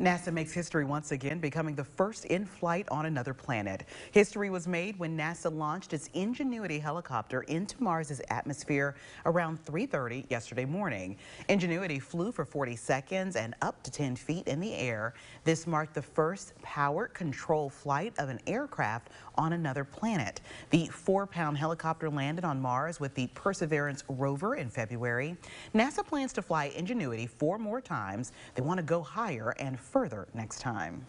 NASA makes history once again, becoming the first in flight on another planet. History was made when NASA launched its Ingenuity helicopter into Mars's atmosphere around 3.30 yesterday morning. Ingenuity flew for 40 seconds and up to 10 feet in the air. This marked the first power control flight of an aircraft on another planet. The four-pound helicopter landed on Mars with the Perseverance rover in February. NASA plans to fly Ingenuity four more times. They want to go higher and further next time.